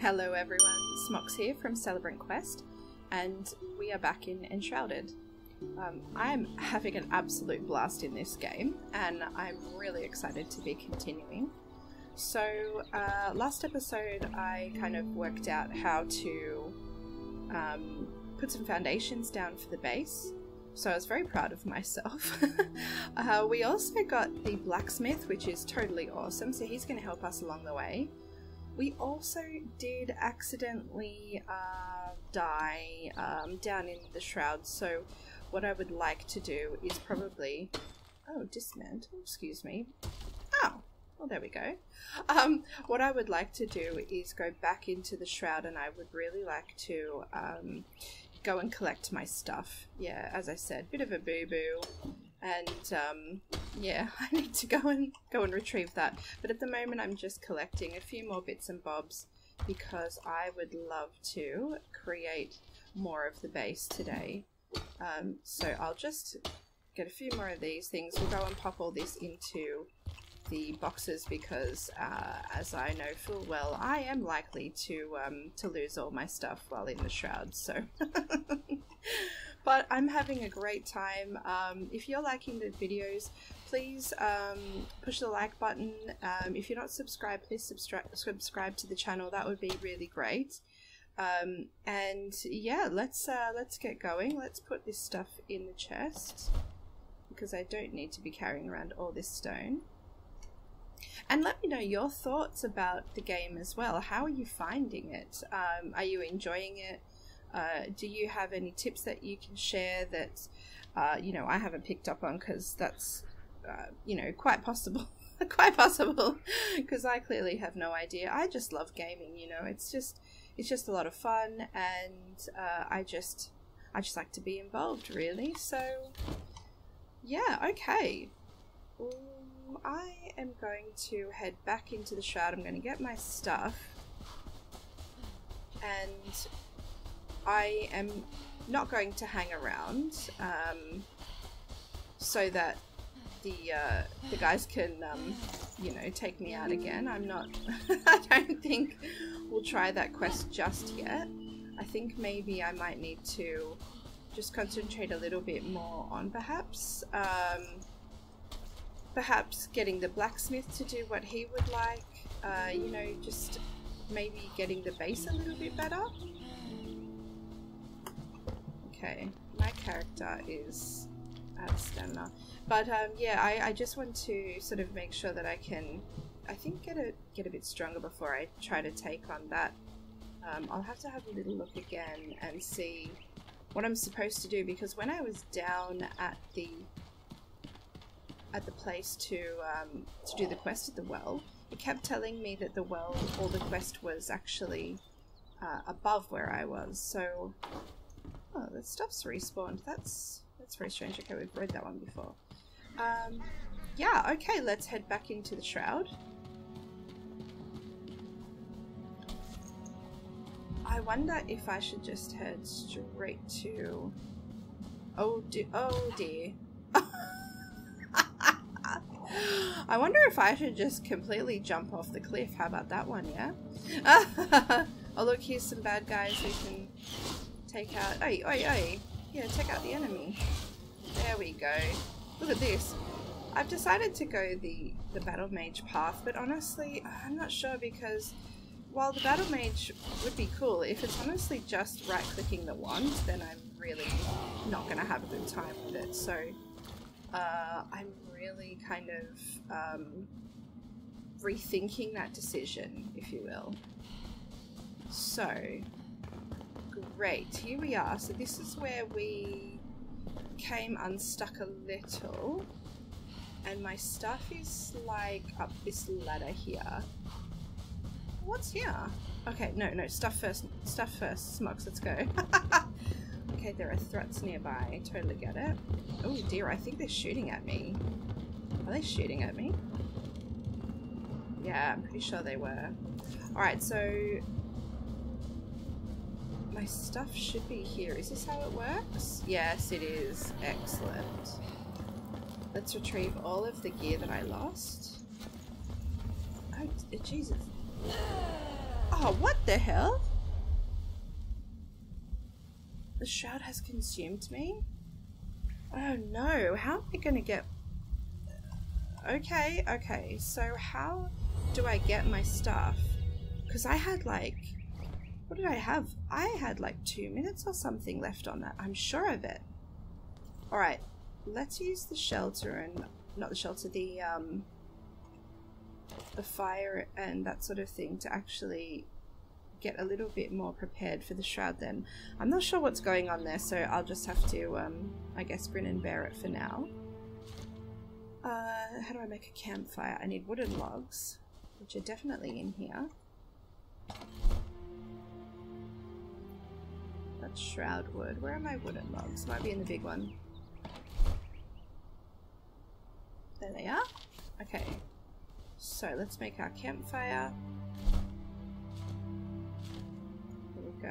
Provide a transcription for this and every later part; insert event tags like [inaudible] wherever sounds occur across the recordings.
Hello everyone, Smox here from Celebrant Quest, and we are back in Enshrouded. Um, I'm having an absolute blast in this game, and I'm really excited to be continuing. So, uh, last episode I kind of worked out how to um, put some foundations down for the base, so I was very proud of myself. [laughs] uh, we also got the blacksmith, which is totally awesome, so he's going to help us along the way. We also did accidentally uh, die um, down in the shroud, so what I would like to do is probably... Oh, dismantle, excuse me. Oh, well there we go. Um, what I would like to do is go back into the shroud and I would really like to um, go and collect my stuff. Yeah, as I said, bit of a boo-boo. And um, yeah, [laughs] I need to go and go and retrieve that. But at the moment I'm just collecting a few more bits and bobs because I would love to create more of the base today. Um, so I'll just get a few more of these things. We'll go and pop all this into the boxes because, uh, as I know full well, I am likely to um, to lose all my stuff while in the shroud. So, [laughs] but I'm having a great time. Um, if you're liking the videos, please um, push the like button. Um, if you're not subscribed, please subscribe subscribe to the channel. That would be really great. Um, and yeah, let's uh, let's get going. Let's put this stuff in the chest because I don't need to be carrying around all this stone. And let me know your thoughts about the game as well. How are you finding it? Um, are you enjoying it? Uh, do you have any tips that you can share that, uh, you know, I haven't picked up on because that's, uh, you know, quite possible. [laughs] quite possible [laughs] because I clearly have no idea. I just love gaming, you know, it's just, it's just a lot of fun and uh, I just, I just like to be involved really. So, yeah, okay. Ooh. I am going to head back into the shroud. I'm going to get my stuff. And I am not going to hang around um, so that the uh, the guys can, um, you know, take me out again. I'm not... [laughs] I don't think we'll try that quest just yet. I think maybe I might need to just concentrate a little bit more on perhaps... Um, perhaps getting the blacksmith to do what he would like, uh, you know, just maybe getting the base a little bit better. Okay, my character is at stamina. But um, yeah, I, I just want to sort of make sure that I can, I think, get a, get a bit stronger before I try to take on that. Um, I'll have to have a little look again and see what I'm supposed to do because when I was down at the at the place to um, to do the quest at the well, it kept telling me that the well or the quest was actually uh, above where I was. So, oh, the stuff's respawned. That's that's very strange. Okay, we've read that one before. Um, yeah. Okay, let's head back into the shroud. I wonder if I should just head straight to. Oh, dear. Oh dear. [laughs] [gasps] I wonder if I should just completely jump off the cliff. How about that one, yeah? oh, look, here's some bad guys who can take out... Oi, oi, oi. Yeah, take out the enemy. There we go. Look at this. I've decided to go the, the Battle Mage path, but honestly, I'm not sure because while the Battle Mage would be cool, if it's honestly just right-clicking the wand, then I'm really not going to have a good time with it. So uh, I'm really kind of um, rethinking that decision, if you will. So, great, here we are. So this is where we came unstuck a little. And my stuff is like up this ladder here. What's here? Okay, no, no, stuff first. Stuff first. Smox, let's go. [laughs] okay, there are threats nearby. Totally get it. Oh dear, I think they're shooting at me. Are they shooting at me? Yeah, I'm pretty sure they were. Alright, so... My stuff should be here. Is this how it works? Yes, it is. Excellent. Let's retrieve all of the gear that I lost. Oh, Jesus. Oh, [gasps] what the hell? The shroud has consumed me? Oh no, how am I gonna get... Okay, okay, so how do I get my stuff? Because I had like... What did I have? I had like two minutes or something left on that. I'm sure of it. Alright, let's use the shelter and... Not the shelter, the, um... The fire and that sort of thing to actually get a little bit more prepared for the shroud then. I'm not sure what's going on there, so I'll just have to, um, I guess, grin and bear it for now. Uh, how do I make a campfire? I need wooden logs, which are definitely in here. That's shroud wood. Where are my wooden logs? Might be in the big one. There they are. Okay. So let's make our campfire.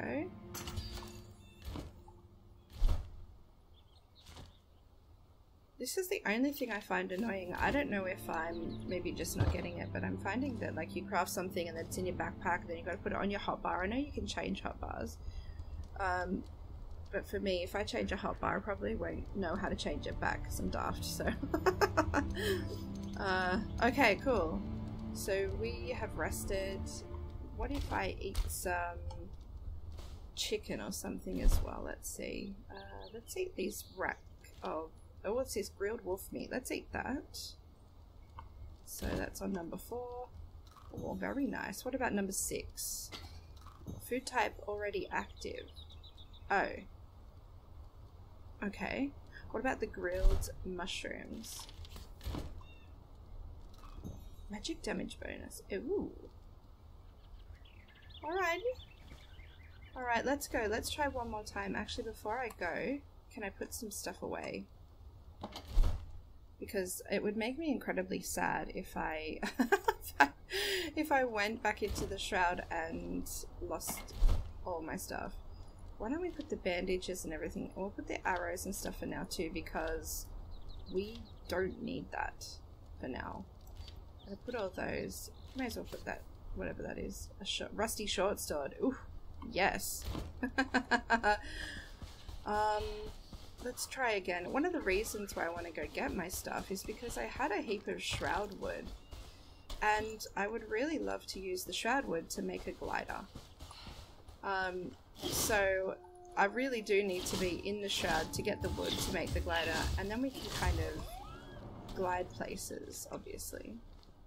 Go. This is the only thing I find annoying. I don't know if I'm maybe just not getting it, but I'm finding that like you craft something and it's in your backpack then you've gotta put it on your hotbar. I know you can change hotbars. Um, but for me, if I change a hotbar, I probably won't know how to change it back because I'm daft, so. [laughs] uh, okay, cool. So we have rested. What if I eat some chicken or something as well. Let's see. Uh, let's eat these rack of, oh, what's this? Grilled wolf meat. Let's eat that. So that's on number four. Oh, very nice. What about number six? Food type already active. Oh. Okay. What about the grilled mushrooms? Magic damage bonus. Ooh. Alrighty. Let's go. Let's try one more time. Actually, before I go, can I put some stuff away? Because it would make me incredibly sad if I, [laughs] if I went back into the shroud and lost all my stuff. Why don't we put the bandages and everything? We'll put the arrows and stuff for now too because we don't need that for now. I put all those. May as well put that, whatever that is, a sh rusty short sword. Ooh, Yes. [laughs] um, let's try again. One of the reasons why I want to go get my stuff is because I had a heap of shroud wood. And I would really love to use the shroud wood to make a glider. Um, so I really do need to be in the shroud to get the wood to make the glider. And then we can kind of glide places, obviously.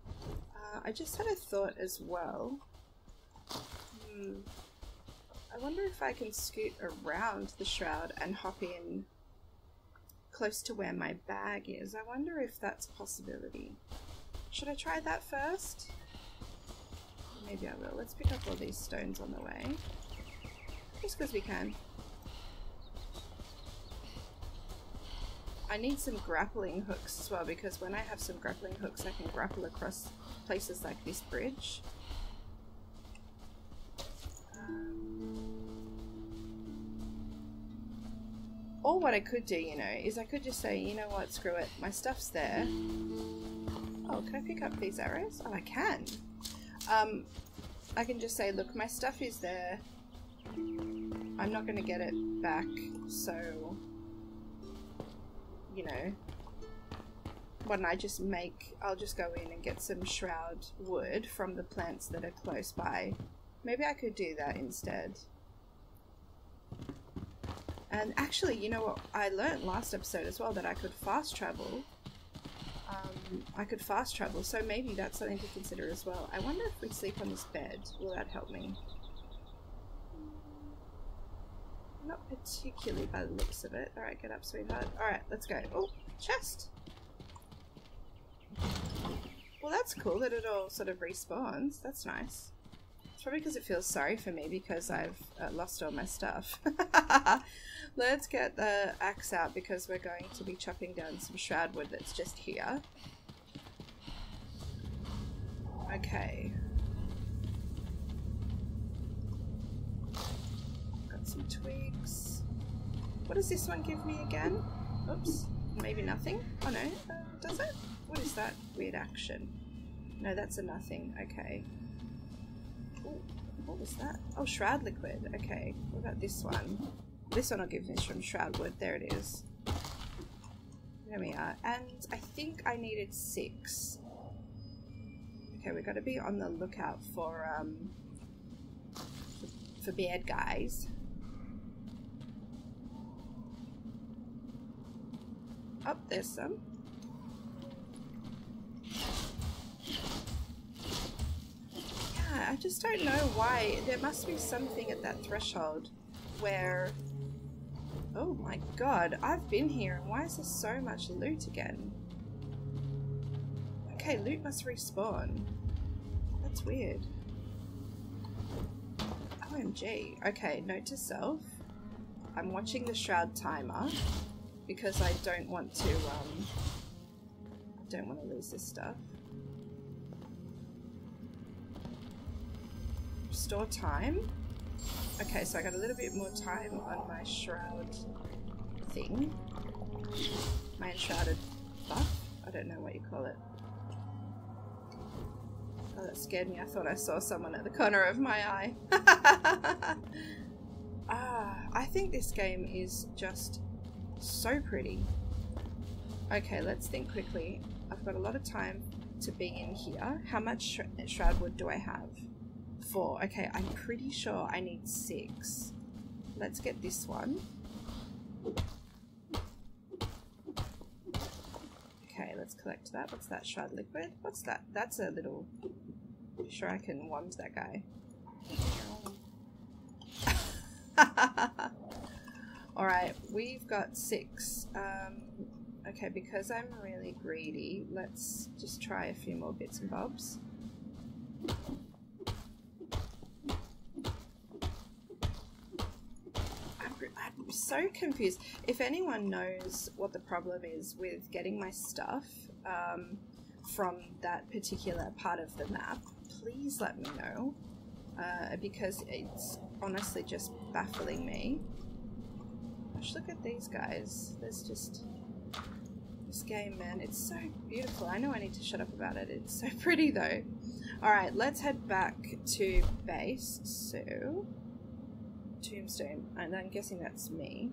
Uh, I just had a thought as well. Hmm. I wonder if I can scoot around the shroud and hop in close to where my bag is. I wonder if that's a possibility. Should I try that first? Maybe I will. Let's pick up all these stones on the way. Just because we can. I need some grappling hooks as well because when I have some grappling hooks I can grapple across places like this bridge. Or what I could do, you know, is I could just say, you know what, screw it, my stuff's there. Oh, can I pick up these arrows? Oh, I can. Um, I can just say, look, my stuff is there. I'm not going to get it back, so, you know, why don't I just make, I'll just go in and get some shroud wood from the plants that are close by. Maybe I could do that instead. And actually, you know what I learned last episode as well, that I could fast travel. Um, I could fast travel, so maybe that's something to consider as well. I wonder if we sleep on this bed, will that help me? Not particularly by the looks of it. Alright, get up, sweetheart. Alright, let's go. Oh, chest! Well, that's cool that it all sort of respawns. That's nice. Probably because it feels sorry for me because I've uh, lost all my stuff. [laughs] Let's get the axe out because we're going to be chopping down some shroud wood that's just here. Okay. Got some twigs. What does this one give me again? Oops. Maybe nothing? Oh no. Uh, does it? What is that weird action? No, that's a nothing. Okay. Ooh, what was that? Oh, shroud liquid. Okay. What about this one? This one I'll give this from Shroudwood. There it is. There we are. And I think I needed six. Okay, we got to be on the lookout for um for, bad guys. Oh, there's some. Yeah, I just don't know why. There must be something at that threshold where... Oh my god, I've been here and why is there so much loot again? Okay, loot must respawn. That's weird. OMG. Okay, note to self. I'm watching the shroud timer because I don't want to, um, don't want to lose this stuff. Restore time. Okay, so I got a little bit more time on my shroud thing. My enshrouded buff. I don't know what you call it. Oh, that scared me. I thought I saw someone at the corner of my eye. [laughs] ah, I think this game is just so pretty. Okay, let's think quickly. I've got a lot of time to be in here. How much sh shroud wood do I have? Four. Okay, I'm pretty sure I need six. Let's get this one. Okay, let's collect that. what's that Shroud liquid? What's that? That's a little... I'm sure I can wand that guy. [laughs] Alright, we've got six. Um, okay, because I'm really greedy, let's just try a few more bits and bobs. I'm so confused. If anyone knows what the problem is with getting my stuff um, from that particular part of the map, please let me know. Uh, because it's honestly just baffling me. Gosh, look at these guys. There's just... This game, man, it's so beautiful. I know I need to shut up about it. It's so [laughs] pretty, though. Alright, let's head back to base. So... Tombstone. And I'm guessing that's me.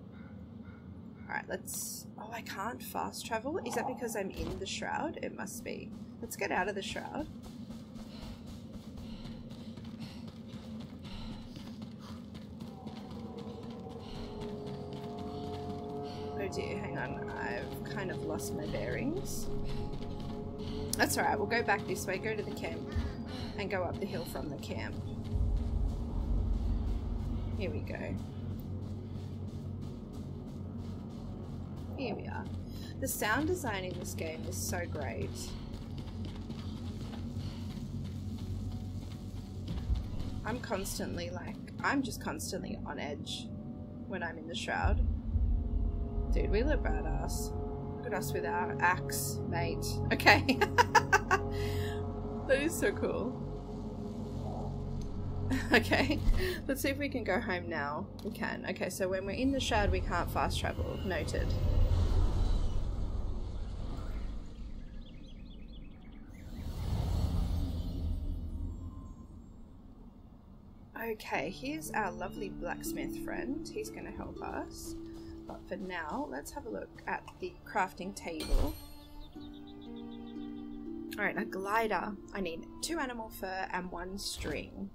Alright, let's... Oh, I can't fast travel? Is that because I'm in the shroud? It must be. Let's get out of the shroud. Oh dear, hang on. I've kind of lost my bearings. That's alright, we'll go back this way, go to the camp, and go up the hill from the camp. Here we go. Here we are. The sound design in this game is so great. I'm constantly like, I'm just constantly on edge when I'm in the shroud. Dude, we look badass. Look at us with our axe, mate. [laughs] Okay. [laughs] that is so cool. [laughs] okay, let's see if we can go home now. We can. Okay, so when we're in the shroud, we can't fast travel. Noted. Okay, here's our lovely blacksmith friend. He's going to help us. But for now, let's have a look at the crafting table. Alright, a glider. I need two animal fur and one string.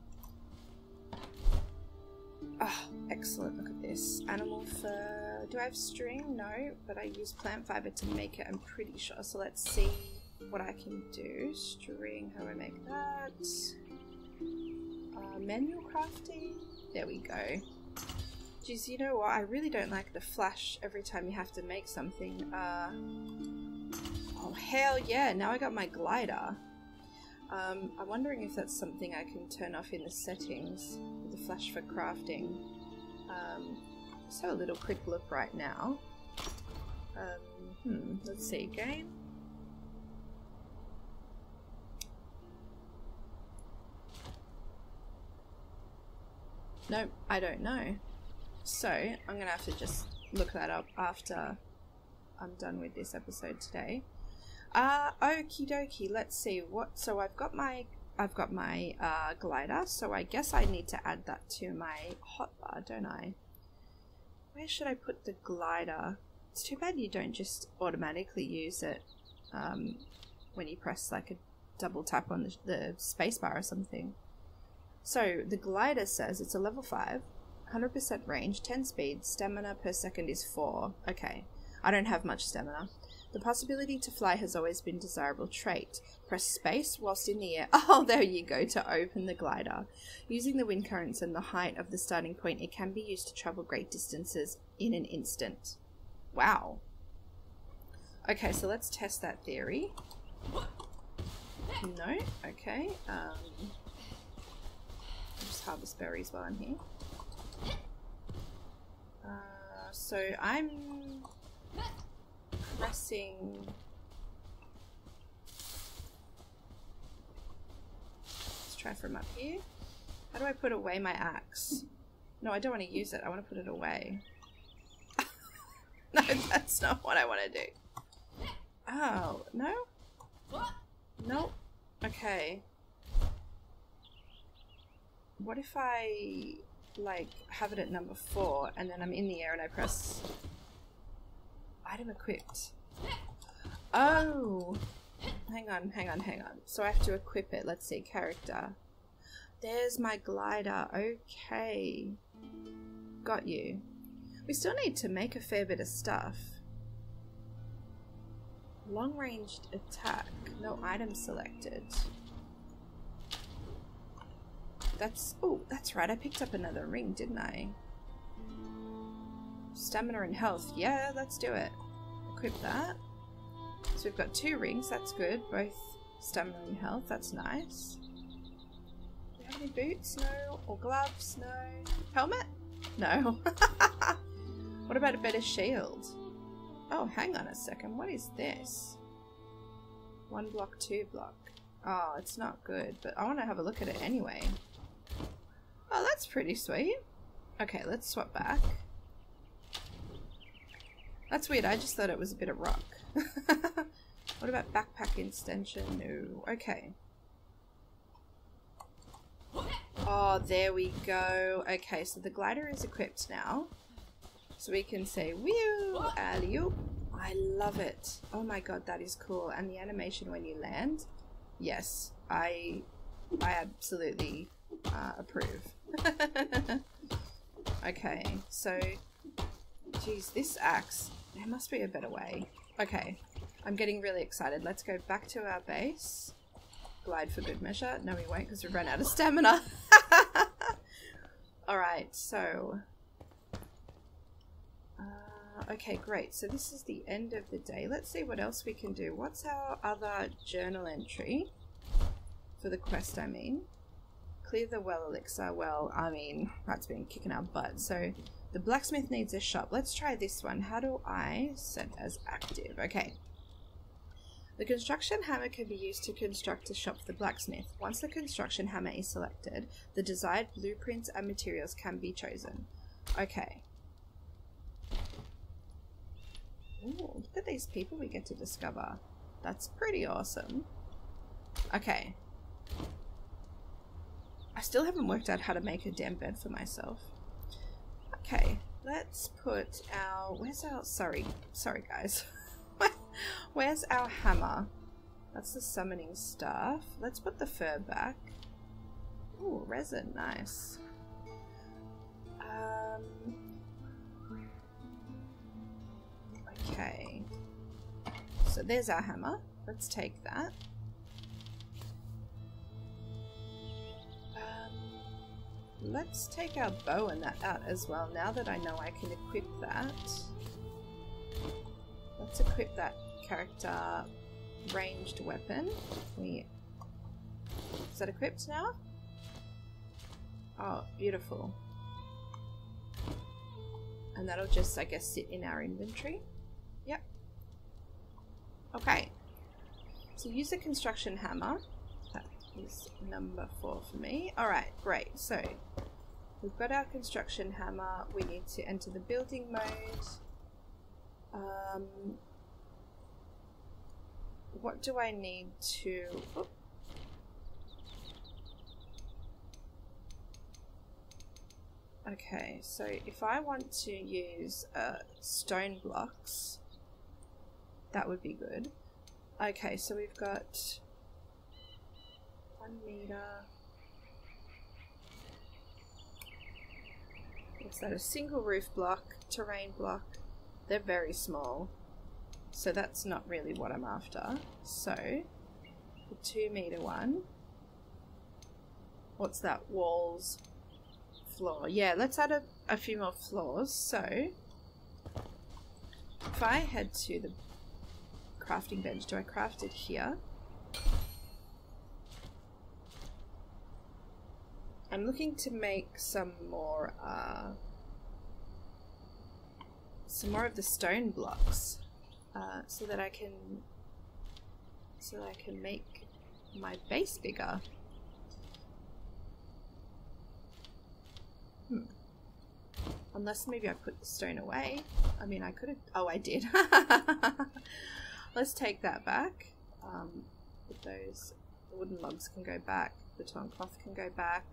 Oh, excellent. Look at this. Animal fur. Do I have string? No, but I use plant fiber to make it, I'm pretty sure. So let's see what I can do. String, how do I make that? Uh, manual crafting? There we go. Geez, you know what? I really don't like the flash every time you have to make something. Uh, oh, hell yeah. Now I got my glider. Um, I'm wondering if that's something I can turn off in the settings. The flash for crafting. Um, let's have a little quick look right now. Um, hmm, let's see. Game. Nope, I don't know. So, I'm to have to just look that up after I'm done with this episode today. Uh, okie dokie. Let's see what. So I've got my I've got my uh, glider. So I guess I need to add that to my hotbar, don't I? Where should I put the glider? It's too bad you don't just automatically use it um, when you press like a double tap on the, the spacebar or something. So the glider says it's a level 5, 100% range, 10 speed, stamina per second is 4. Okay, I don't have much stamina. The possibility to fly has always been a desirable trait. Press space whilst in the air. [laughs] Oh, there you go, to open the glider. Using the wind currents and the height of the starting point, it can be used to travel great distances in an instant. Wow. Okay, so let's test that theory. No? Okay. Um, just harvest berries while I'm here. Uh, so I'm Let's try from up here. How do I put away my axe? No, I don't want to use it. I want to put it away. [laughs] no, that's not what I want to do. Oh, no? Nope. Okay. What if I, like, have it at number four and then I'm in the air and I press item equipped? Oh! Hang on, hang on, hang on. So I have to equip it. Let's see, character. There's my glider. Okay. Got you. We still need to make a fair bit of stuff. Long ranged attack. No item selected. That's... Oh, that's right. I picked up another ring, didn't I? Stamina and health. Yeah, let's do it. Equip that. So we've got two rings. That's good. Both stamina and health. That's nice. Do we have any boots? No. Or gloves? No. Helmet? No. [laughs] what about a better shield? Oh, hang on a second. What is this? One block, two block. Oh, it's not good, but I want to have a look at it anyway. Oh, that's pretty sweet. Okay, let's swap back. That's weird, I just thought it was a bit of rock. [laughs] what about backpack extension? No. Okay. Oh, there we go. Okay, so the glider is equipped now. So we can say, whew, alley -oop. I love it. Oh my god, that is cool. And the animation when you land, yes, I, I absolutely uh, approve. [laughs] okay, so, geez, this axe, there must be a better way. Okay, I'm getting really excited. Let's go back to our base. Glide for good measure. No, we won't because we've run out of stamina. [laughs] Alright, so uh, okay, great. So this is the end of the day. Let's see what else we can do. What's our other journal entry? For the quest, I mean. Clear the well elixir. Well, I mean, that's been kicking our butt. So the blacksmith needs a shop. Let's try this one. How do I set as active? Okay. The construction hammer can be used to construct a shop for the blacksmith. Once the construction hammer is selected, the desired blueprints and materials can be chosen. Okay. Ooh, look at these people we get to discover. That's pretty awesome. Okay. I still haven't worked out how to make a damn bed for myself. Okay, let's put our... Where's our... Sorry. Sorry, guys. [laughs] Where's our hammer? That's the summoning staff. Let's put the fur back. Ooh, resin. Nice. Um... Okay. So there's our hammer. Let's take that. Let's take our bow and that out as well. Now that I know I can equip that. Let's equip that character ranged weapon. We Is that equipped now? Oh, beautiful. And that'll just, I guess, sit in our inventory. Yep. Okay. So use the construction hammer. Is number four for me. Alright, great. So we've got our construction hammer. We need to enter the building mode. Um, what do I need to... Okay, so if I want to use uh, stone blocks, that would be good. Okay, so we've got meter. Is that a single roof block, terrain block? They're very small. So that's not really what I'm after. So, the two meter one. What's that? Walls, floor. Yeah, let's add a, a few more floors. So, if I head to the crafting bench, do I craft it here? I'm looking to make some more, uh, some more of the stone blocks, uh, so that I can, so that I can make my base bigger. Hmm. Unless maybe I put the stone away. I mean, I could have. Oh, I did. [laughs] Let's take that back. Um, those wooden logs can go back. The torn cloth can go back.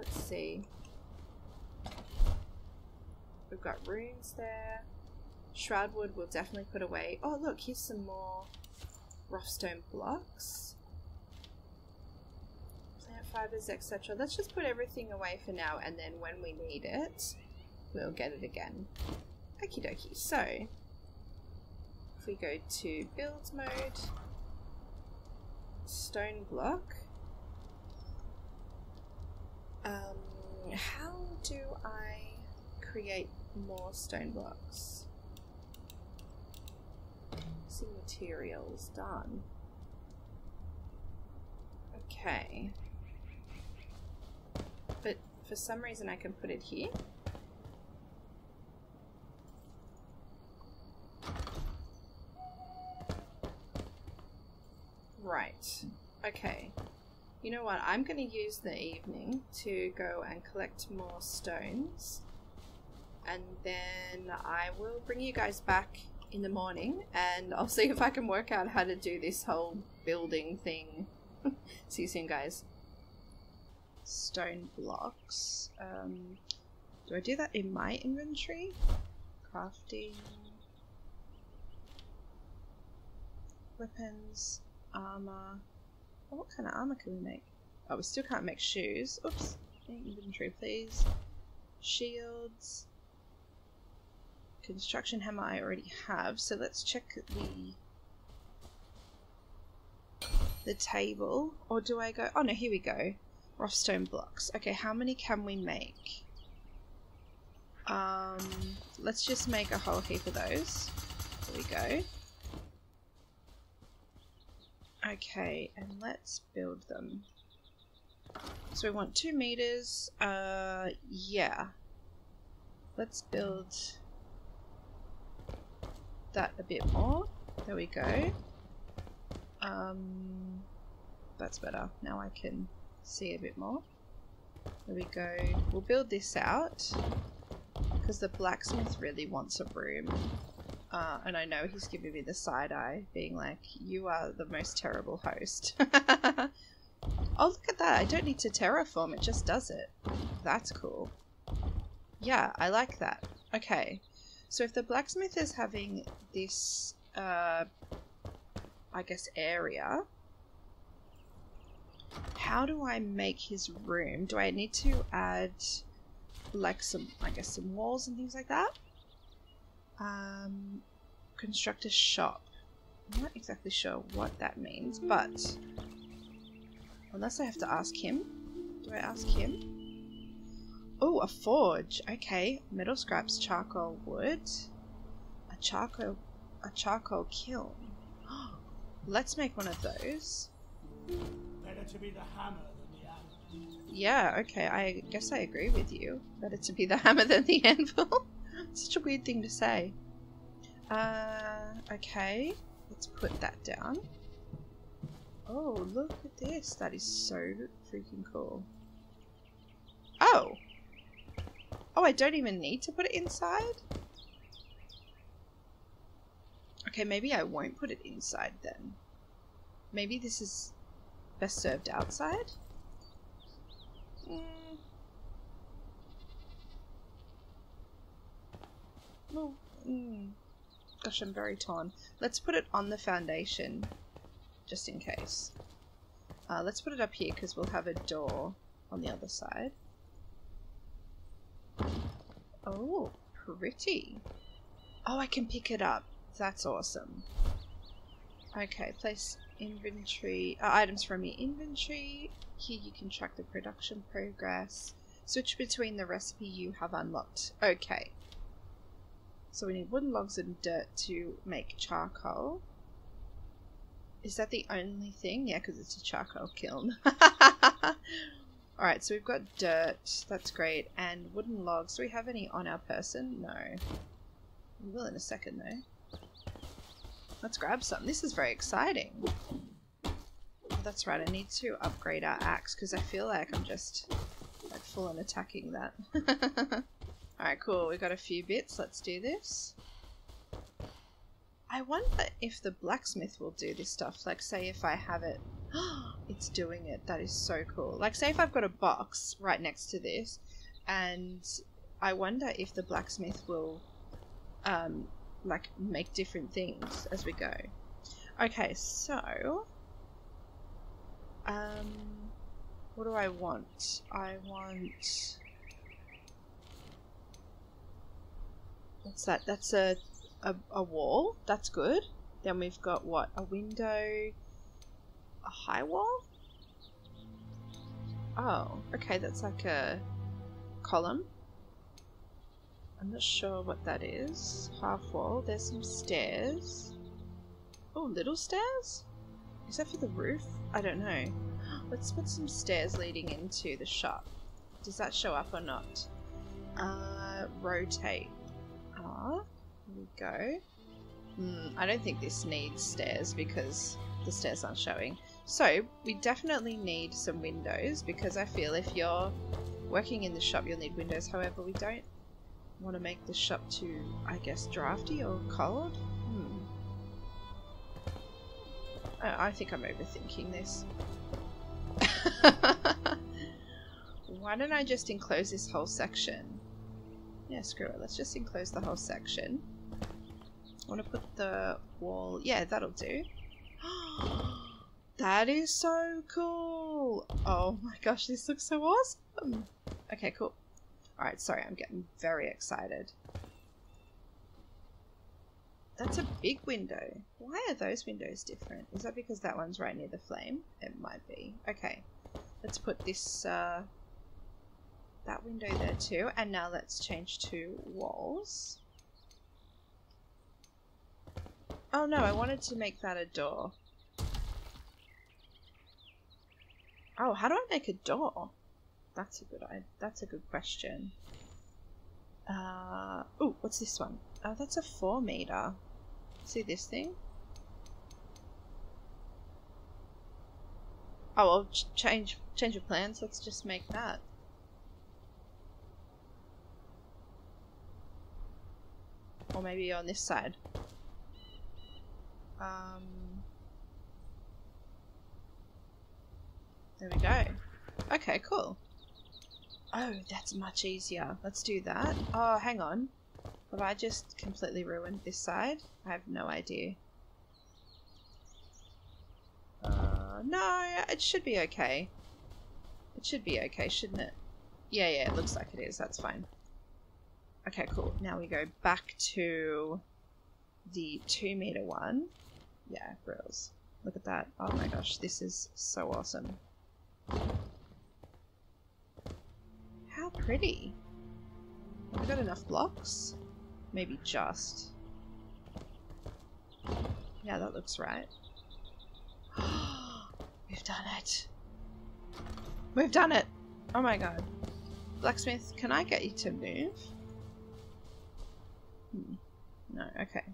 Let's see. We've got runes there. Shroudwood we'll definitely put away. Oh look, here's some more rough stone blocks. Plant fibers, etc. Let's just put everything away for now and then when we need it, we'll get it again. Okie dokie. So, if we go to build mode, stone block, um, how do I create more stone blocks? See materials done. Okay. But for some reason I can put it here. Right. Okay. You know what? I'm going to use the evening to go and collect more stones. And then I will bring you guys back in the morning and I'll see if I can work out how to do this whole building thing. [laughs] see you soon, guys. Stone blocks. Um, do I do that in my inventory? Crafting. Weapons. Armor. What kind of armor can we make? Oh, we still can't make shoes. Oops. Inventory, please. Shields. Construction hammer I already have, so let's check the the table. Or do I go... Oh no, here we go. Rough stone blocks. Okay, how many can we make? Um, let's just make a whole heap of those. There we go. Okay, and let's build them. So we want two meters. Uh, yeah. Let's build that a bit more. There we go. Um, that's better. Now I can see a bit more. There we go. We'll build this out because the blacksmith really wants a room. Uh, and I know he's giving me the side eye, being like, you are the most terrible host. [laughs] oh, look at that. I don't need to terraform. It just does it. That's cool. Yeah, I like that. Okay. So if the blacksmith is having this, uh, I guess, area, how do I make his room? Do I need to add, like, some, I guess, some walls and things like that? Um, construct a shop. I'm not exactly sure what that means, but unless I have to ask him. Do I ask him? Oh, a forge. Okay, metal scraps, charcoal, wood, a charcoal, a charcoal kiln. [gasps] Let's make one of those. Better to be the hammer than the anvil. Yeah, okay, I guess I agree with you. Better to be the [laughs] hammer than the anvil. Such a weird thing to say. Uh, okay. Let's put that down. Oh, look at this. That is so freaking cool. Oh! Oh, I don't even need to put it inside? Okay, maybe I won't put it inside then. Maybe this is best served outside? Mm. Well, mm. Gosh, I'm very torn. Let's put it on the foundation, just in case. Uh, let's put it up here because we'll have a door on the other side. Oh, pretty. Oh, I can pick it up. That's awesome. Okay, place inventory, uh, items from your inventory. Here you can track the production progress. Switch between the recipe you have unlocked. Okay. So we need wooden logs and dirt to make charcoal. Is that the only thing? Yeah, because it's a charcoal kiln. [laughs] Alright, so we've got dirt. That's great. And wooden logs. Do we have any on our person? No. We will in a second, though. Let's grab some. This is very exciting. Oh, that's right. I need to upgrade our axe because I feel like I'm just like full on attacking that. [laughs] Alright, cool. We got a few bits. Let's do this. I wonder if the blacksmith will do this stuff. Like, say if I have it... [gasps] it's doing it. That is so cool. Like, say if I've got a box right next to this, and I wonder if the blacksmith will, um, like, make different things as we go. Okay, so... Um... What do I want? I want... What's that? That's a a, a wall. That's good. Then we've got what? A window. A high wall? Oh, okay, that's like a column. I'm not sure what that is. Half wall. There's some stairs. Oh, little stairs? Is that for the roof? I don't know. [gasps] Let's put some stairs leading into the shop. Does that show up or not? Uh, rotate. Ah, we go. Hmm, I don't think this needs stairs because the stairs aren't showing. So, we definitely need some windows because I feel if you're working in the shop you'll need windows. However, we don't want to make the shop too, I guess, drafty or cold. Hmm. I, I think I'm overthinking this. [laughs] Why don't I just enclose this whole section? Yeah, screw it. Let's just enclose the whole section. I want to put the wall... Yeah, that'll do. [gasps] that is so cool! Oh my gosh, this looks so awesome! Okay, cool. Alright, sorry, I'm getting very excited. That's a big window. Why are those windows different? Is that because that one's right near the flame? It might be. Okay, let's put this, uh, that window there too. And now let's change to walls. Oh no, I wanted to make that a door. Oh, how do I make a door? That's a good that's a good question. Uh, oh, what's this one? Oh, that's a four meter. See this thing? Oh, ch change change of plans. Let's just make that. Or maybe on this side. Um, there we go. Okay, cool. Oh, that's much easier. Let's do that. Oh, hang on. Have I just completely ruined this side? I have no idea. Uh, no, it should be okay. It should be okay, shouldn't it? Yeah, yeah, it looks like it is. That's fine. Okay, cool. Now we go back to the two meter one. Yeah, grills. Look at that. Oh my gosh, this is so awesome. How pretty. Have we got enough blocks? Maybe just. Yeah, that looks right. [gasps] We've done it. We've done it! Oh my god. Blacksmith, can I get you to move? Hmm. No, okay.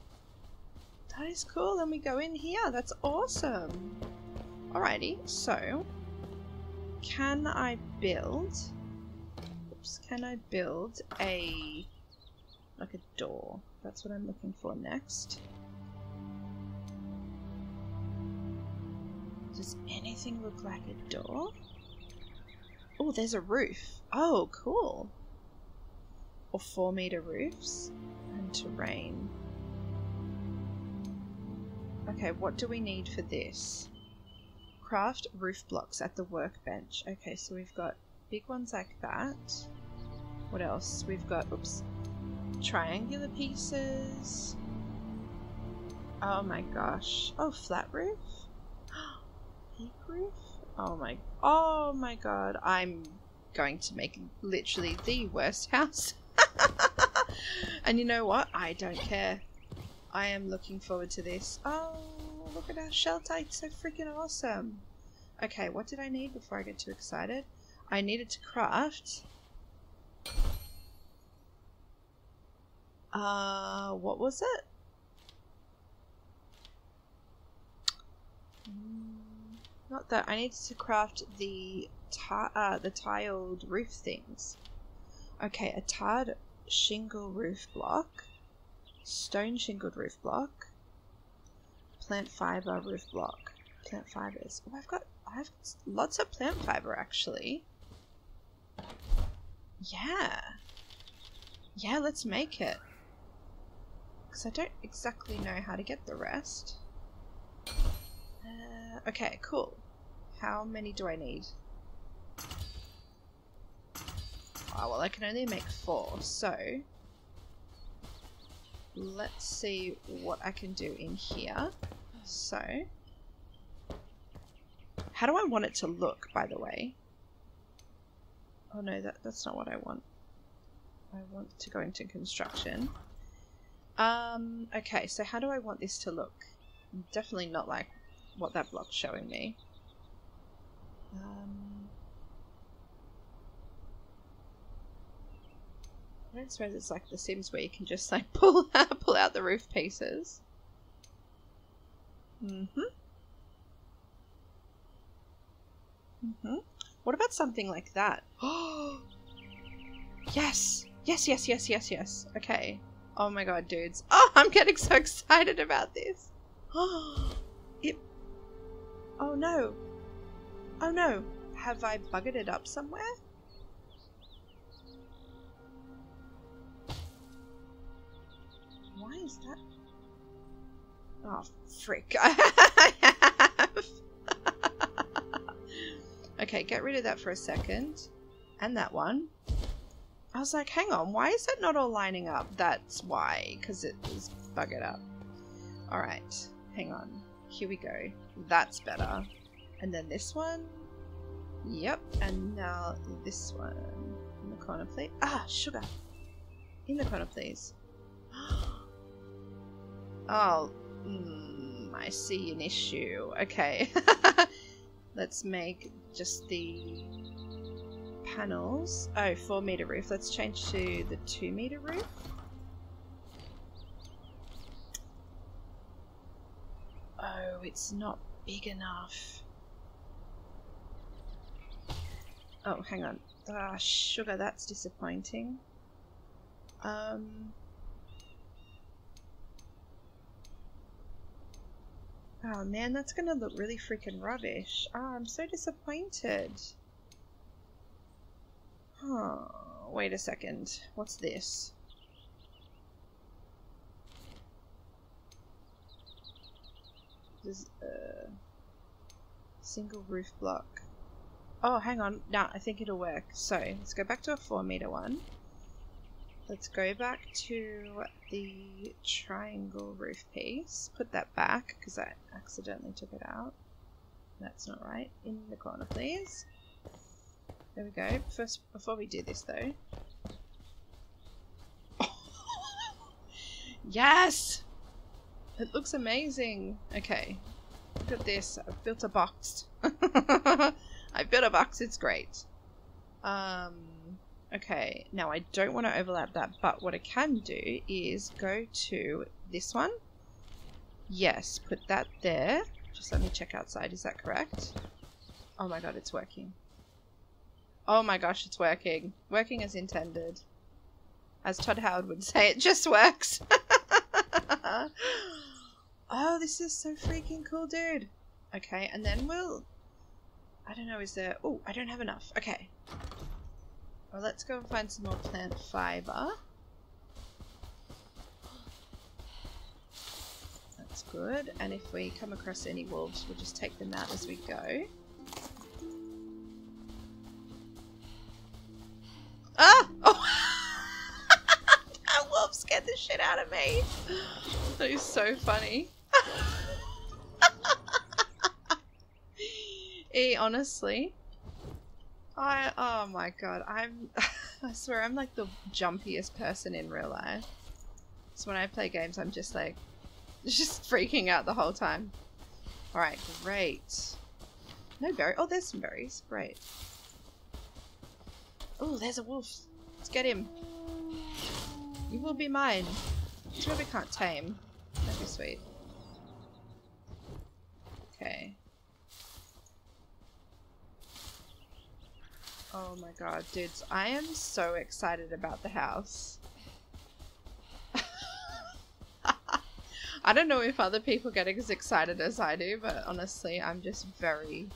That is cool, Then we go in here. That's awesome. Alrighty, so can I build oops, can I build a like a door? That's what I'm looking for next. Does anything look like a door? Oh, there's a roof. Oh, cool. Or four meter roofs terrain. Okay, what do we need for this? Craft roof blocks at the workbench. Okay, so we've got big ones like that. What else? We've got, oops, triangular pieces. Oh my gosh. Oh, flat roof? [gasps] Peak roof? Oh my, oh my god. I'm going to make literally the worst [laughs] house. And you know what? I don't care. I am looking forward to this. Oh, look at our shelter. It's so freaking awesome. Okay, what did I need before I get too excited? I needed to craft Uh, what was it? Mm, not that. I needed to craft the uh, the tiled roof things. Okay, a tarred shingle roof block, stone shingled roof block, plant fiber roof block, plant fibers. Oh, I've got I have lots of plant fiber actually. Yeah. Yeah, let's make it because I don't exactly know how to get the rest. Uh, okay, cool. How many do I need? Oh, well, I can only make four, so let's see what I can do in here. So, how do I want it to look, by the way? Oh no, that, that's not what I want. I want to go into construction. Um, okay, so how do I want this to look? Definitely not like what that block's showing me. Um, I suppose it's like The Sims where you can just like [laughs] pull out, pull out the roof pieces. Mm-hmm. Mm-hmm. What about something like that? Oh! [gasps] yes! Yes, yes, yes, yes, yes. Okay. Oh my god, dudes. [laughs] Oh, I'm getting so excited about this. Oh, [gasps] it... Oh no. Oh no. Have I buggered it up somewhere? Why is that? Oh, frick. [laughs] I have. okay, get rid of that for a second. And that one. I was like, hang on, why is that not all lining up? That's why, because it is buggered up. Alright, hang on. Here we go. That's better. And then this one. Yep, and now this one. In the corner, please. Ah, sugar. In the corner, please. [gasps] oh, mm, I see an issue. Okay. [laughs] Let's make just the panels. Oh, four meter roof. Let's change to the two meter roof. Oh, it's not big enough. Oh, hang on. Ah, sugar, that's disappointing. Um... Oh man, that's gonna look really freaking rubbish. Oh, I'm so disappointed. Huh. Wait a second. What's this? This uh shingle roof block. Oh, hang on. Nah, I think it'll work. So, let's go back to a 4 meter one. Let's go back to the triangle roof piece. Put that back, because I accidentally took it out. That's not right. In the corner, please. There we go. First, before we do this though. [laughs] yes! It looks amazing. Okay. Look at this. I've built a box. [laughs] I've built a box. It's great. Um, okay. Now I don't want to overlap that, but what I can do is go to this one. Yes, put that there. Just let me check outside. Is that correct? Oh my god, it's working. Oh my gosh, it's working. Working as intended. As Todd Howard would say, it just works. [laughs] oh, this is so freaking cool, dude. Okay, and then we'll... I don't know, is there... Oh, I don't have enough. Okay. Well, let's go and find some more plant fiber. That's good. And if we come across any wolves, we'll just take them out as we go. Ah! [laughs] Oh! that wolf scared the shit out of me. That is so funny. [laughs] e, honestly. I, oh my god, I'm, [laughs] I swear I'm like the jumpiest person in real life. So when I play games, I'm just like, [laughs] just freaking out the whole time. Alright, great. No berry. Oh, there's some berries. Great. Oh, there's a wolf. Let's get him. You will be mine. Bad we can't tame. That'd be sweet. Okay. Oh my god, dudes. I am so excited about the house. [laughs] I don't know if other people get as excited as I do, but honestly, I'm just very...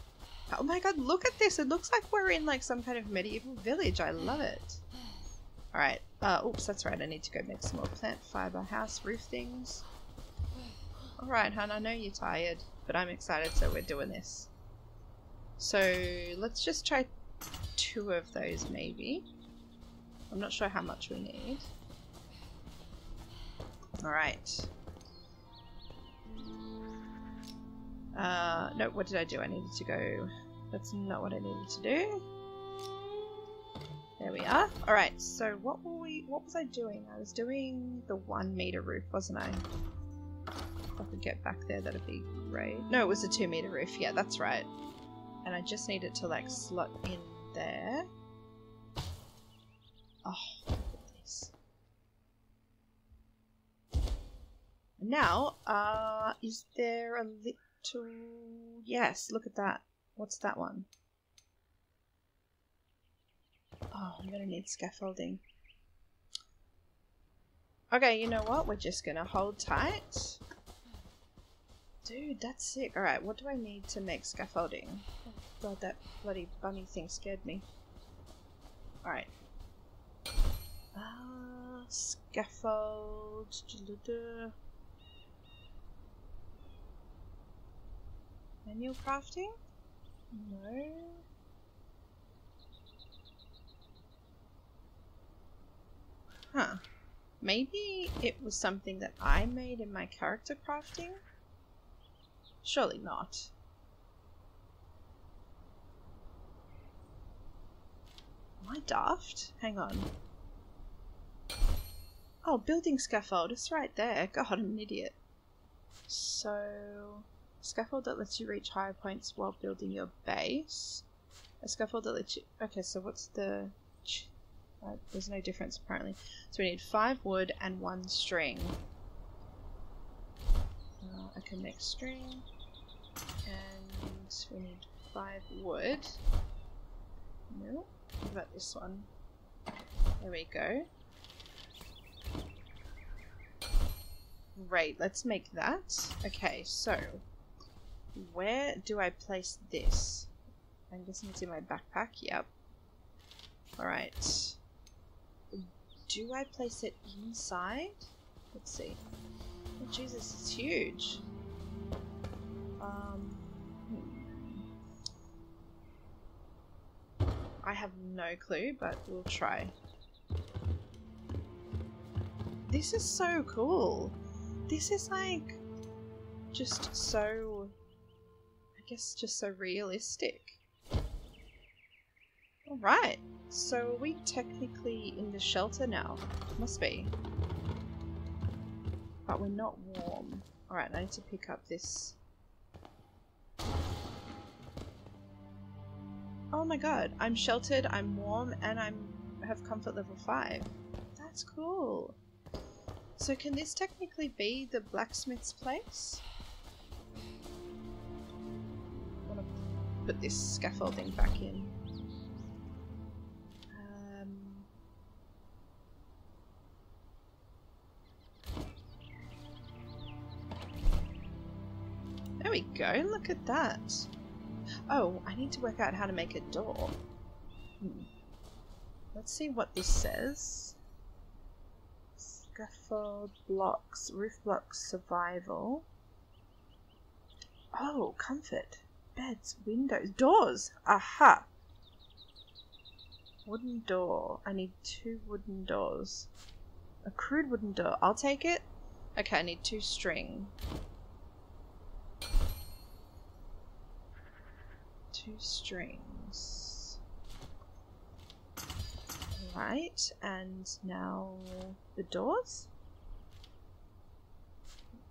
Oh my god, look at this! It looks like we're in like some kind of medieval village. I love it. Alright. Uh, oops, that's right. I need to go make some more plant fiber house roof things. Alright, hun, I know you're tired, but I'm excited, so we're doing this. So, let's just try two of those, maybe. I'm not sure how much we need. Alright. Uh, no, what did I do? I needed to go... That's not what I needed to do. There we are. Alright, so what were we... What was I doing? I was doing the one meter roof, wasn't I? If I could get back there, that'd be great. No, it was a two meter roof. Yeah, that's right. And I just need it to, like, slot in there. Oh, look at this. Now, uh, is there a little... Yes, look at that. What's that one? Oh, I'm gonna need scaffolding. Okay, you know what? We're just gonna hold tight. Dude, that's sick. Alright, what do I need to make scaffolding? Oh god, that bloody bunny thing scared me. Alright. Uh, scaffold. Manual crafting? No. Huh. Maybe it was something that I made in my character crafting? Surely not. Am I daft? Hang on. Oh, building scaffold. It's right there. God, I'm an idiot. So, scaffold that lets you reach higher points while building your base. A scaffold that lets you... Okay, so what's the... Uh, there's no difference apparently. So we need five wood and one string. Uh, can make string. And we need five wood. No. What about this one? There we go. Great, let's make that. Okay, so where do I place this? I'm guessing it's in my backpack. Yep. Alright. Do I place it inside? Let's see. Oh, Jesus, it's huge. Um. I have no clue, but we'll try. This is so cool. This is like just so, I guess, just so realistic. Alright, so are we technically in the shelter now? Must be. But we're not warm. Alright, I need to pick up this. Oh my god, I'm sheltered, I'm warm, and I'm have comfort level 5. That's cool. So can this technically be the blacksmith's place? I want to put this scaffolding back in. Go. Look at that. Oh, I need to work out how to make a door. Hmm. Let's see what this says. Scaffold blocks, roof blocks, survival. Oh, comfort. Beds, windows, doors! Aha! Wooden door. I need two wooden doors. A crude wooden door. I'll take it. Okay, I need two string. Two strings. Right, and now the doors?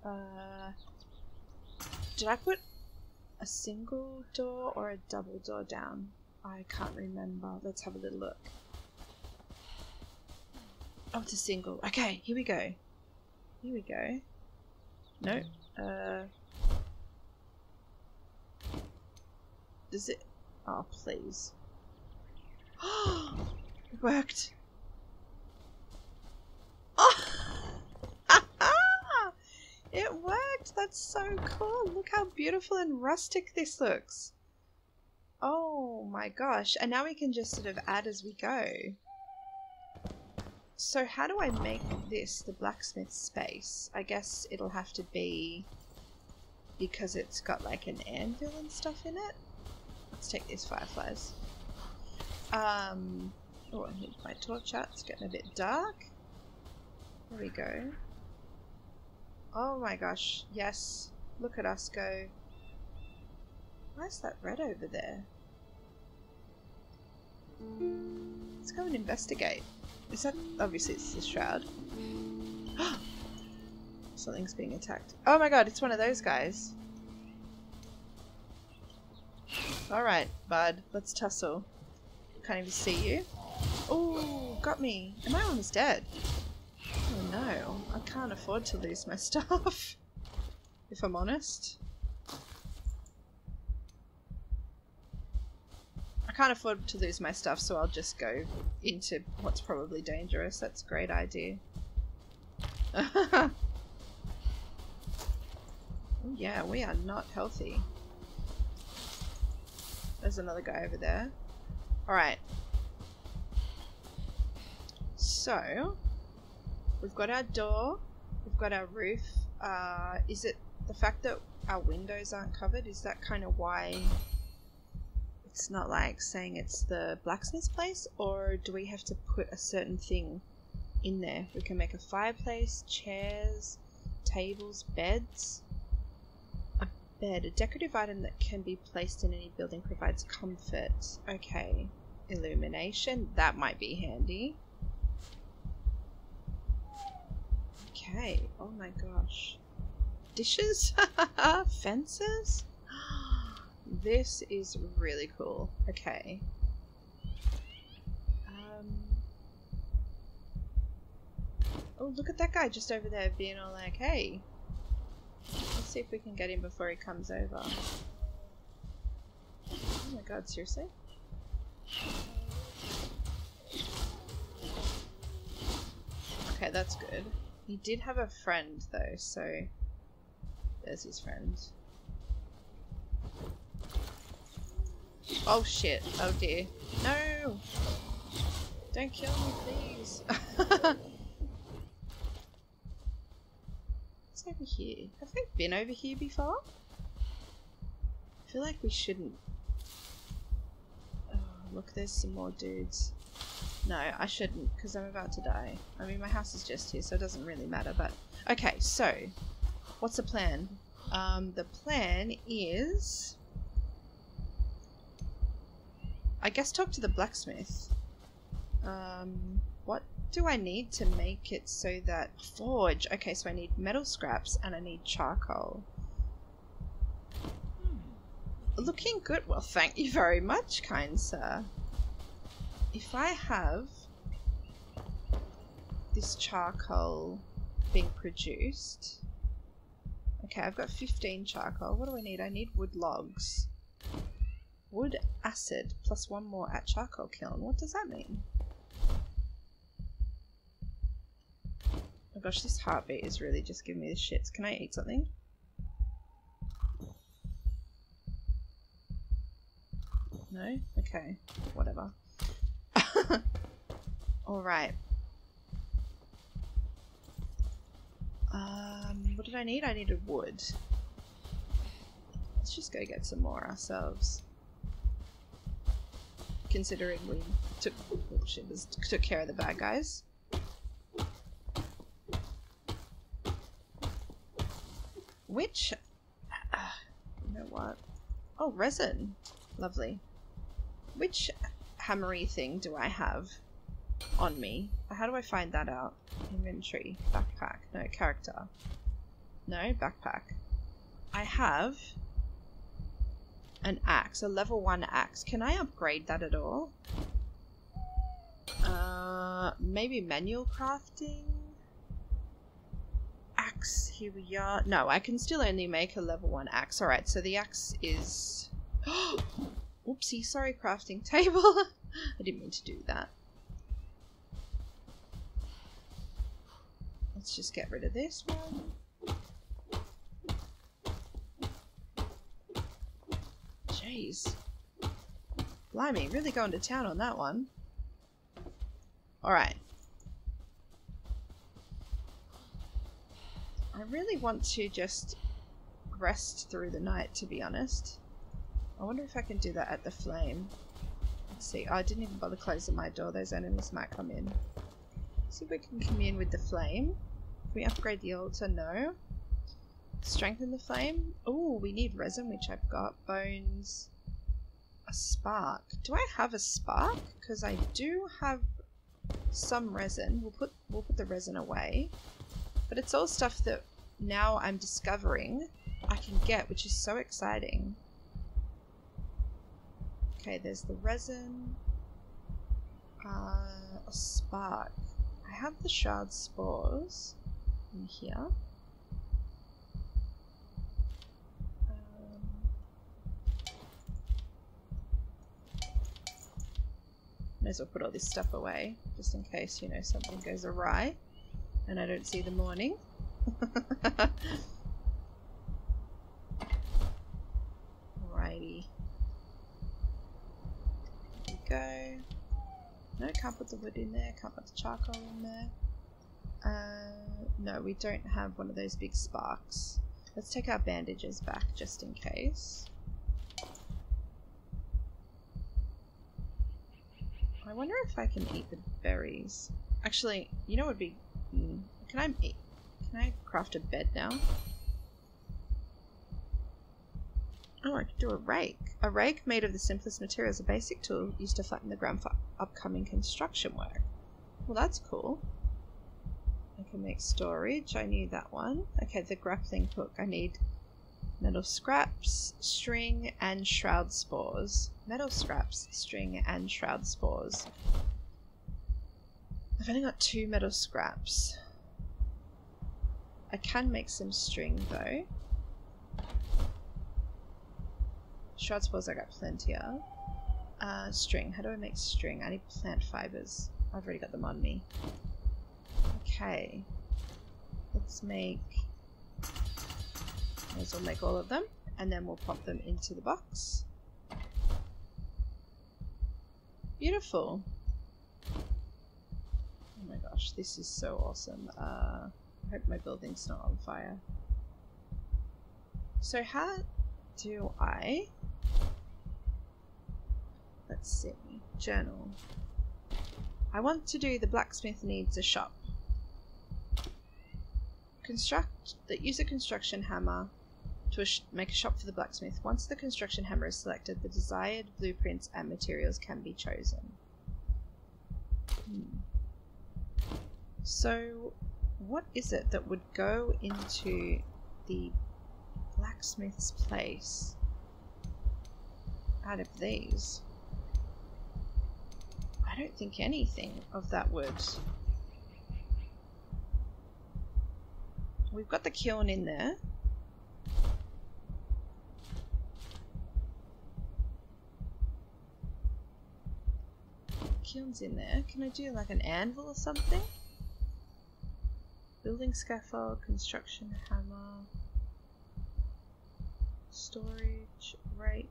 Uh, did I put a single door or a double door down? I can't remember. Let's have a little look. Oh, it's a single. Okay, here we go. Here we go. No. Uh. Does it? Oh, please. [gasps] it worked. [laughs] It worked! That's so cool! Look how beautiful and rustic this looks. Oh my gosh. And now we can just sort of add as we go. So how do I make this the blacksmith space? I guess it'll have to be because it's got like an anvil and stuff in it. Let's take these fireflies. Um, oh, I need my torch out. It's getting a bit dark. There we go. Oh my gosh, yes. Look at us go. Why is that red over there? Let's go and investigate. Is that obviously it's the shroud? [gasps] Something's being attacked. Oh my god, it's one of those guys. Alright, bud, let's tussle. Can't even see you. Oh, got me. Am I almost dead? Oh no, I can't afford to lose my [laughs] stuff. if I'm honest. I can't afford to lose my stuff, so I'll just go into what's probably dangerous. That's a great idea. [laughs] oh yeah, we are not healthy. There's another guy over there. Alright. So, we've got our door, we've got our roof. Uh, is it the fact that our windows aren't covered? Is that kind of why it's not like saying it's the blacksmith's place, or do we have to put a certain thing in there? We can make a fireplace, chairs, tables, beds. Bed, a decorative item that can be placed in any building, provides comfort. Okay. Illumination, that might be handy. Okay, oh my gosh. Dishes? [laughs] Fences? [gasps] This is really cool. Okay. Um. Oh, look at that guy just over there being all like, hey. Let's see if we can get him before he comes over. Oh my god, seriously? Okay, that's good. He did have a friend though, so there's his friend. Oh shit. Oh dear. No! Don't kill me, please. [laughs] What's over here? Have we been over here before? I feel like we shouldn't. Oh, look, there's some more dudes. No, I shouldn't, because I'm about to die. I mean, my house is just here, so it doesn't really matter, but... Okay, so, what's the plan? Um, the plan is... I guess talk to the blacksmith. Um, what do I need to make it so that... Forge! Okay, so I need metal scraps and I need charcoal. Hmm. Looking good. Well, thank you very much, kind sir. If I have this charcoal being produced... Okay, I've got 15 charcoal. What do I need? I need wood logs. Wood acid plus one more at charcoal kiln. What does that mean? Oh gosh, this heartbeat is really just giving me the shits. Can I eat something? No? Okay. Whatever. [laughs] Alright. Um, what did I need? I needed wood. Let's just go get some more ourselves. Considering we took, oh, shit, took care of the bad guys. Which, uh, you know what? Oh, resin. Lovely. Which hammery thing do I have on me? How do I find that out? Inventory. Backpack. No, character. No, backpack. I have an axe, a level 1 axe. Can I upgrade that at all? Uh, maybe manual crafting? Axe, here we are. No, I can still only make a level 1 axe. Alright, so the axe is... [gasps] Oopsie, sorry crafting [laughs] table. I didn't mean to do that. Let's just get rid of this one. Jeez. Blimey, really going to town on that one. Alright. I really want to just rest through the night, to be honest. I wonder if I can do that at the flame. Let's see. Oh, I didn't even bother closing my door. Those enemies might come in. See if we can commune with the flame. Can we upgrade the altar? No. Strengthen the flame? Oh, we need resin, which I've got. Bones. A spark. Do I have a spark? Because I do have some resin. We'll put we'll put the resin away. But it's all stuff that now I'm discovering I can get, which is so exciting. Okay, there's the resin. Uh, a spark. I have the shroud spores in here. Um, may as well put all this stuff away, just in case, you know, something goes awry and I don't see the morning. [laughs] Alrighty. Here we go. No, can't put the wood in there, can't put the charcoal in there. Uh, no, we don't have one of those big sparks. Let's take our bandages back just in case. I wonder if I can eat the berries. Actually, you know what would be... Can I eat... Can I craft a bed now? Oh, I could do a rake. A rake made of the simplest materials, a basic tool used to flatten the ground for upcoming construction work. Well, that's cool. I can make storage. I need that one. Okay, the grappling hook. I need metal scraps, string, and shroud spores. Metal scraps, string, and shroud spores. I've only got two metal scraps. I can make some string though. Shroud spores I got plenty of. Uh, string. How do I make string? I need plant fibers. I've already got them on me. Okay. Let's make... May as well make all of them. And then we'll pop them into the box. Beautiful. Oh my gosh, this is so awesome. Uh, I hope my building's not on fire. So how do I... Let's see. Journal. I want to do the blacksmith needs a shop. Construct the use a construction hammer to a make a shop for the blacksmith. Once the construction hammer is selected, the desired blueprints and materials can be chosen. Hmm. So, what is it that would go into the blacksmith's place out of these? I don't think anything of that would. We've got the kiln in there. Kiln's in there. Can I do like an anvil or something? Building scaffold, construction hammer, storage, rake.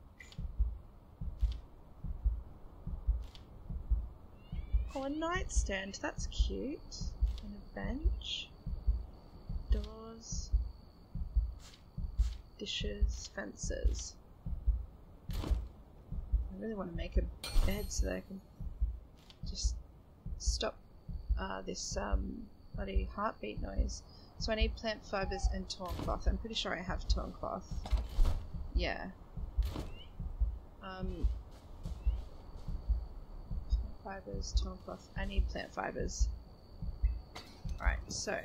Oh, a nightstand. That's cute. And a bench. Doors. Dishes. Fences. I really want to make a bed so that I can just stop uh, this um, bloody heartbeat noise. So I need plant fibers and torn cloth. I'm pretty sure I have torn cloth. Yeah. Um, fibers, torn cloth. I need plant fibers. Alright, so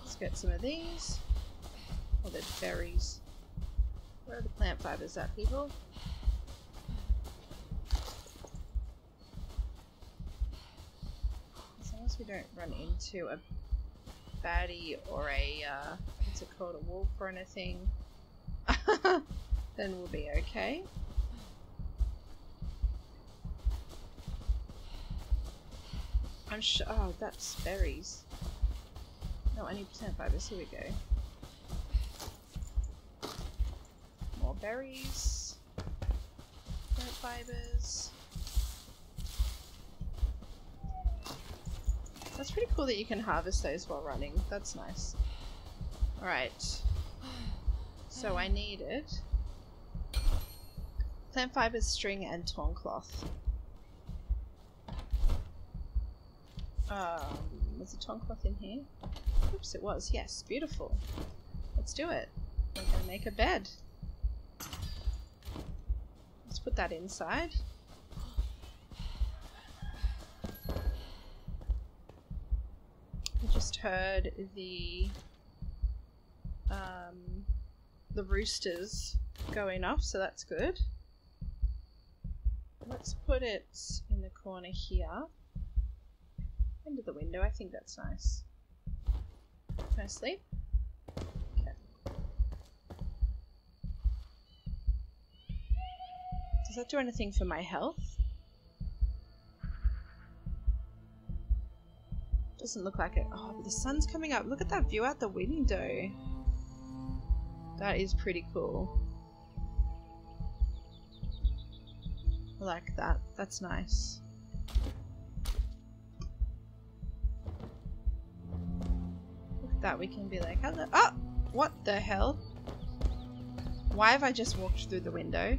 let's get some of these. Oh, they're berries. Where are the plant fibers at, people? We don't run into a baddie or a, uh, what's it called, a wolf or anything, [laughs] then we'll be okay. I'm sure. Oh, that's berries. No, I need plant fibers. Here we go. More berries. Plant fibers. That's pretty cool that you can harvest those while running. That's nice. Alright. So I needed plant fibers, string, and torn cloth. Um, was the torn cloth in here? Oops, it was. Yes, beautiful. Let's do it. We're gonna make a bed. Let's put that inside. Heard the um, the roosters going off, so that's good. Let's put it in the corner here. Into the window, I think that's nice. Can I sleep? Okay. Does that do anything for my health? Doesn't look like it. Oh, but the sun's coming up. Look at that view out the window. That is pretty cool. I like that. That's nice. Look at that. We can be like, hello. Oh! What the hell? Why have I just walked through the window?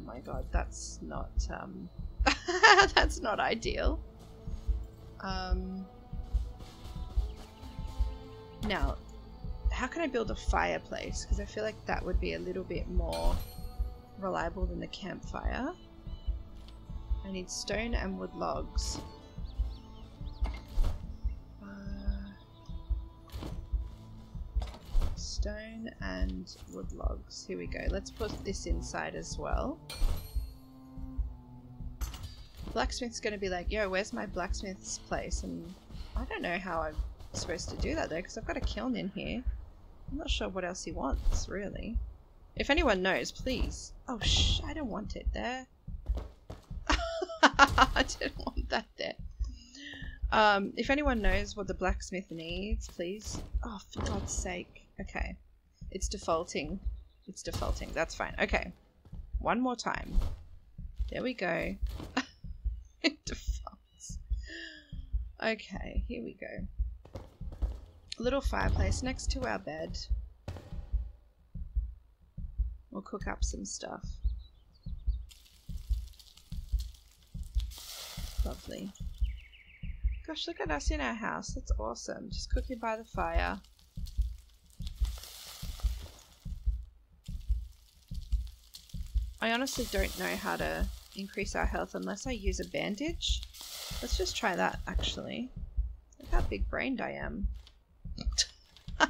Oh my god, that's not, um... [laughs] that's not ideal. Um... Now, how can I build a fireplace? Because I feel like that would be a little bit more reliable than the campfire. I need stone and wood logs. Uh, stone and wood logs. Here we go. Let's put this inside as well. Blacksmith's to be like, yo, where's my blacksmith's place? And I don't know how I'm supposed to do that though, because I've got a kiln in here. I'm not sure what else he wants, really. If anyone knows, please. Oh, shh, I don't want it there. [laughs] I didn't want that there. Um, if anyone knows what the blacksmith needs, please. Oh, for God's sake. Okay. It's defaulting. It's defaulting. That's fine. Okay. One more time. There we go. [laughs] it defaults. Okay, here we go little fireplace next to our bed. We'll cook up some stuff. Lovely. Gosh, look at us in our house. That's awesome. Just cooking by the fire. I honestly don't know how to increase our health unless I use a bandage. Let's just try that, actually. Look how big-brained I am. [laughs]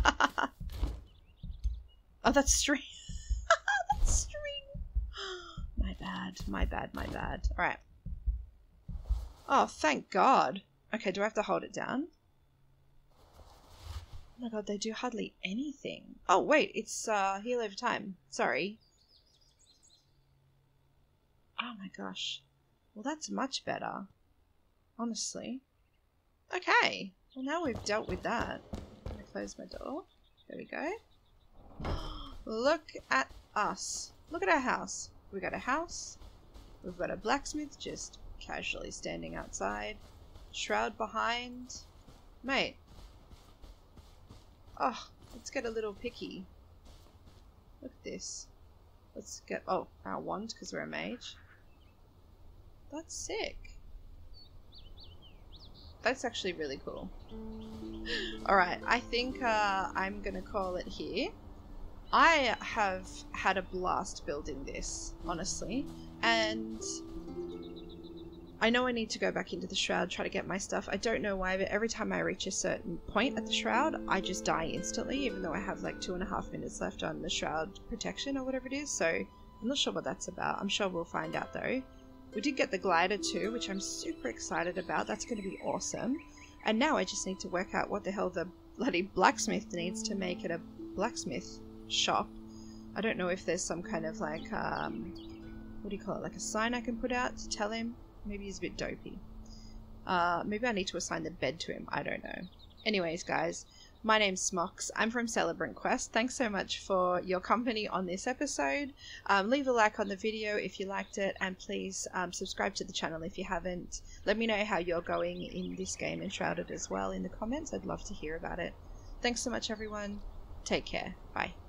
oh, that's string. [laughs] that's string. [gasps] my bad, my bad, my bad. Alright. Oh, thank God. Okay, do I have to hold it down? Oh my god, they do hardly anything. Oh, wait, it's uh, heal over time. Sorry. Oh my gosh. Well, that's much better. Honestly. Okay. Well, now we've dealt with that I close my door. There we go. [gasps] Look at us. Look at our house. We've got a house. We've got a blacksmith just casually standing outside. Shroud behind. Mate. Oh, let's get a little picky. Look at this. Let's get, oh, our wand because we're a mage. That's sick. That's actually really cool. Alright, I think uh, I'm to call it here. I have had a blast building this, honestly, and I know I need to go back into the shroud, try to get my stuff. I don't know why, but every time I reach a certain point at the shroud, I just die instantly, even though I have like two and a half minutes left on the shroud protection or whatever it is, so I'm not sure what that's about. I'm sure we'll find out though. We did get the glider too, which I'm super excited about. That's going to be awesome. And now I just need to work out what the hell the bloody blacksmith needs to make it a blacksmith shop. I don't know if there's some kind of like, um, what do you call it, like a sign I can put out to tell him. Maybe he's a bit dopey. Uh, maybe I need to assign the bed to him. I don't know. Anyways, guys, my name's Smox. I'm from Celebrant Quest. Thanks so much for your company on this episode. Um, leave a like on the video if you liked it, and please um, subscribe to the channel if you haven't. Let me know how you're going in this game and Enshrouded as well in the comments. I'd love to hear about it. Thanks so much, everyone. Take care. Bye.